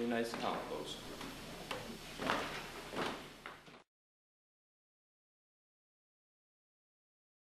really nice compost.